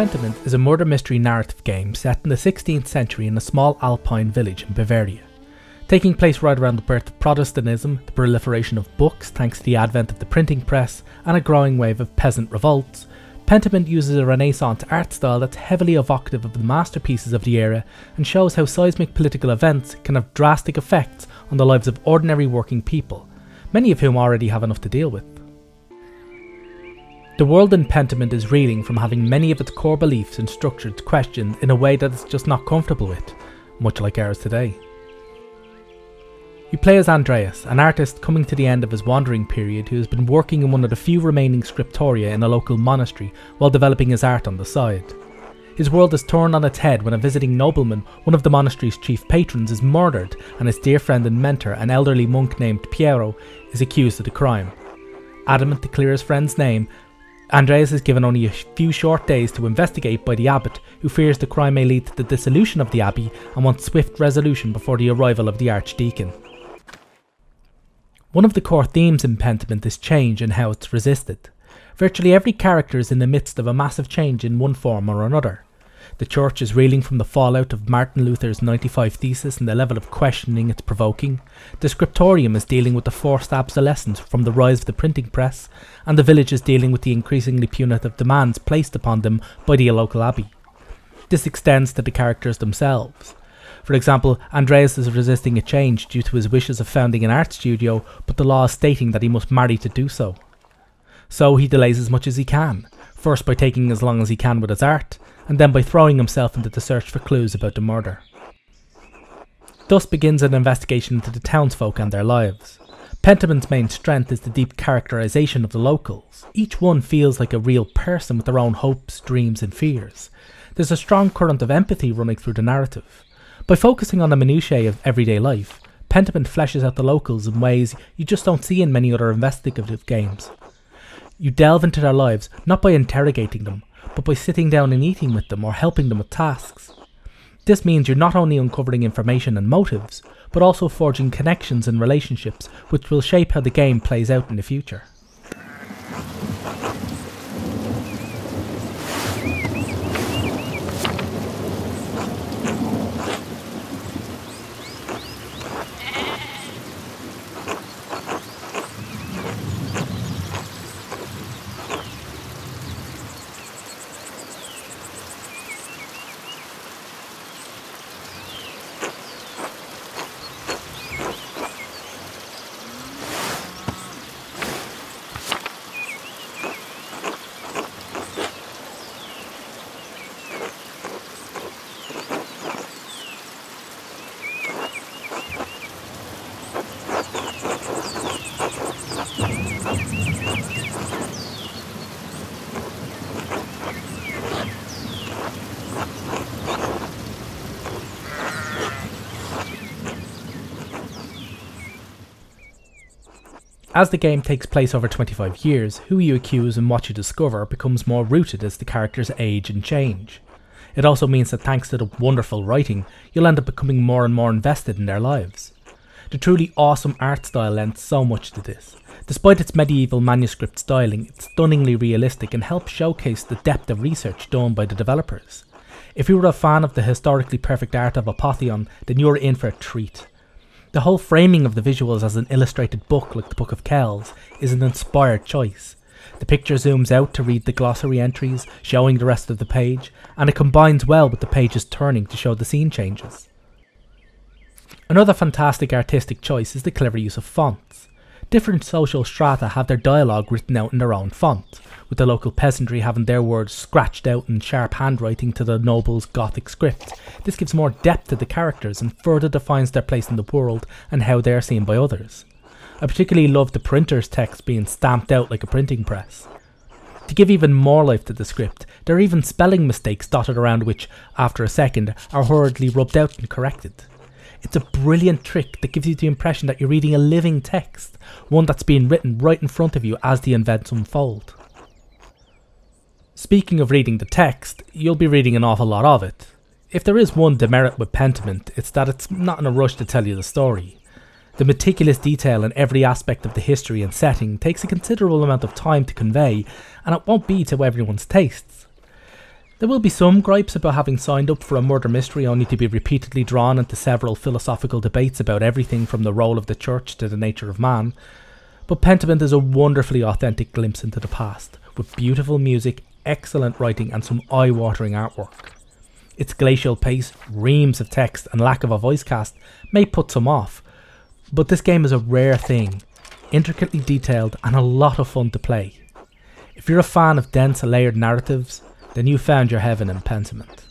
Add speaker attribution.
Speaker 1: Pentiment is a murder mystery narrative game set in the 16th century in a small alpine village in Bavaria. Taking place right around the birth of Protestantism, the proliferation of books thanks to the advent of the printing press, and a growing wave of peasant revolts, Pentiment uses a Renaissance art style that's heavily evocative of the masterpieces of the era and shows how seismic political events can have drastic effects on the lives of ordinary working people, many of whom already have enough to deal with. The world in Pentiment is reeling from having many of its core beliefs and structures questioned in a way that it's just not comfortable with, much like ours today. You play as Andreas, an artist coming to the end of his wandering period who has been working in one of the few remaining scriptoria in a local monastery while developing his art on the side. His world is turned on its head when a visiting nobleman, one of the monastery's chief patrons, is murdered and his dear friend and mentor, an elderly monk named Piero, is accused of the crime. Adamant to clear his friend's name, Andreas is given only a few short days to investigate by the abbot, who fears the crime may lead to the dissolution of the abbey and wants swift resolution before the arrival of the archdeacon. One of the core themes in Pentiment is change and how it's resisted. Virtually every character is in the midst of a massive change in one form or another. The church is reeling from the fallout of Martin Luther's 95 Thesis and the level of questioning it's provoking. The scriptorium is dealing with the forced obsolescence from the rise of the printing press, and the village is dealing with the increasingly punitive demands placed upon them by the local abbey. This extends to the characters themselves. For example, Andreas is resisting a change due to his wishes of founding an art studio, but the law is stating that he must marry to do so. So he delays as much as he can, first by taking as long as he can with his art, and then by throwing himself into the search for clues about the murder. Thus begins an investigation into the townsfolk and their lives. Pentiment's main strength is the deep characterization of the locals. Each one feels like a real person with their own hopes, dreams, and fears. There's a strong current of empathy running through the narrative. By focusing on the minutiae of everyday life, Pentiment fleshes out the locals in ways you just don't see in many other investigative games. You delve into their lives not by interrogating them, but by sitting down and eating with them or helping them with tasks. This means you're not only uncovering information and motives, but also forging connections and relationships which will shape how the game plays out in the future. As the game takes place over 25 years, who you accuse and what you discover becomes more rooted as the characters age and change. It also means that thanks to the wonderful writing, you'll end up becoming more and more invested in their lives. The truly awesome art style lends so much to this. Despite its medieval manuscript styling, it's stunningly realistic and helps showcase the depth of research done by the developers. If you were a fan of the historically perfect art of Apotheon, then you're in for a treat. The whole framing of the visuals as an illustrated book like the Book of Kells is an inspired choice. The picture zooms out to read the glossary entries, showing the rest of the page, and it combines well with the pages turning to show the scene changes. Another fantastic artistic choice is the clever use of fonts. Different social strata have their dialogue written out in their own font, with the local peasantry having their words scratched out in sharp handwriting to the noble's Gothic script. This gives more depth to the characters and further defines their place in the world and how they are seen by others. I particularly love the printer's text being stamped out like a printing press. To give even more life to the script, there are even spelling mistakes dotted around which, after a second, are hurriedly rubbed out and corrected. It's a brilliant trick that gives you the impression that you're reading a living text, one that's being written right in front of you as the events unfold. Speaking of reading the text, you'll be reading an awful lot of it. If there is one demerit with Pentiment, it's that it's not in a rush to tell you the story. The meticulous detail in every aspect of the history and setting takes a considerable amount of time to convey, and it won't be to everyone's tastes. There will be some gripes about having signed up for a murder mystery only to be repeatedly drawn into several philosophical debates about everything from the role of the church to the nature of man, but Pentiment is a wonderfully authentic glimpse into the past, with beautiful music, excellent writing, and some eye watering artwork. Its glacial pace, reams of text, and lack of a voice cast may put some off, but this game is a rare thing, intricately detailed, and a lot of fun to play. If you're a fan of dense, layered narratives, then you found your heaven in Pentiment.